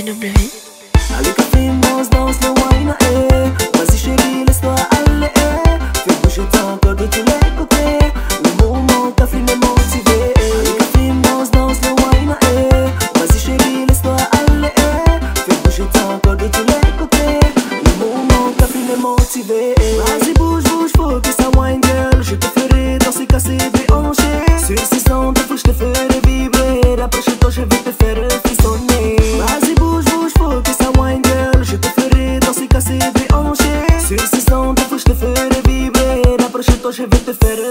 Allez café, danse, danse, le wine, eh. Vas-y chérie, laisse-toi aller, eh. Fais bouger ton corps de tous les côtés. Le moment t'a fini motivé Allez café, danse, danse, le wine, eh. Vas-y chérie, laisse-toi aller, eh. Fais bouger ton corps de tous les côtés. Le moment t'a fini motivé Vas-y bouge, bouge, que ça wine girl. Je te ferai danser, casser, déhancher. Sur ces sons de fou, je te ferai vibrer. Fois je vais te faire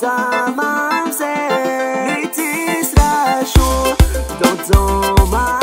samam se Nitis don't zoma